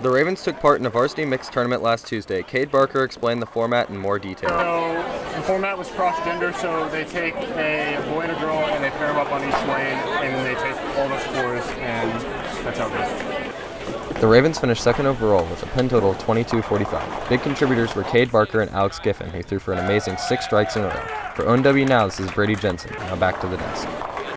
The Ravens took part in a varsity mixed tournament last Tuesday. Cade Barker explained the format in more detail. So the format was cross-gender, so they take a boy and a girl and they pair them up on each lane, and they take all the scores, and that's how it goes. The Ravens finished second overall with a pin total of 22-45. Big contributors were Cade Barker and Alex Giffen, who threw for an amazing six strikes in a row. For ONW Now, this is Brady Jensen. Now back to the desk.